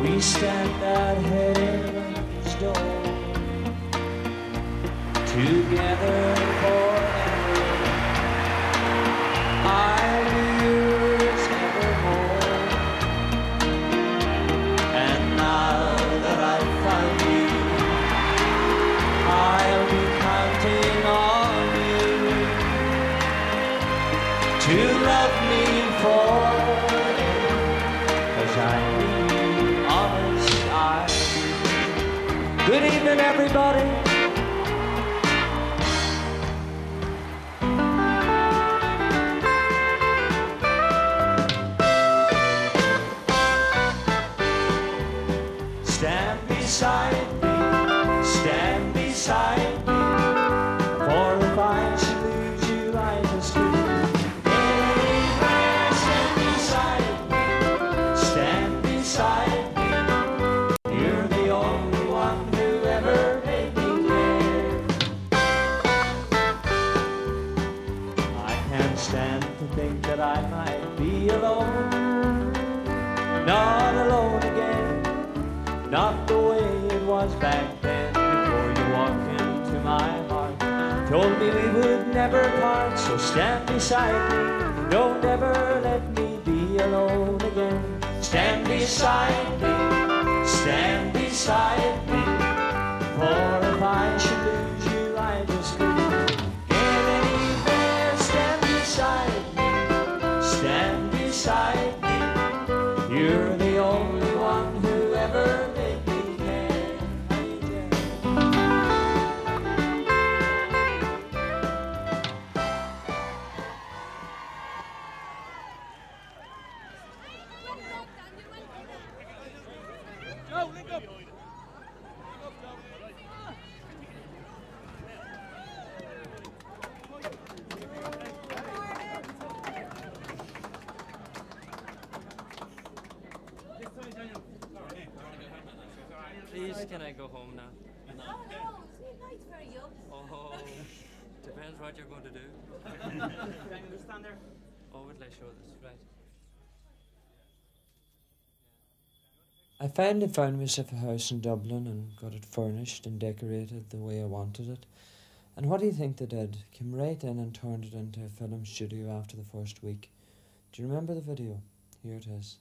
we stand at heaven's door together Good evening, everybody. Stand beside stand to think that I might be alone, not alone again. Not the way it was back then before you walked into my heart. Told me we would never part, so stand beside me. Don't ever let me be alone again. Stand beside me, stand beside me. Please, can I go home now? Oh, no, see, night's very young. Oh, depends what you're going to do. stand there? Oh, wait till I show this, right? I finally found myself a house in Dublin and got it furnished and decorated the way I wanted it. And what do you think they did? Came right in and turned it into a film studio after the first week. Do you remember the video? Here it is.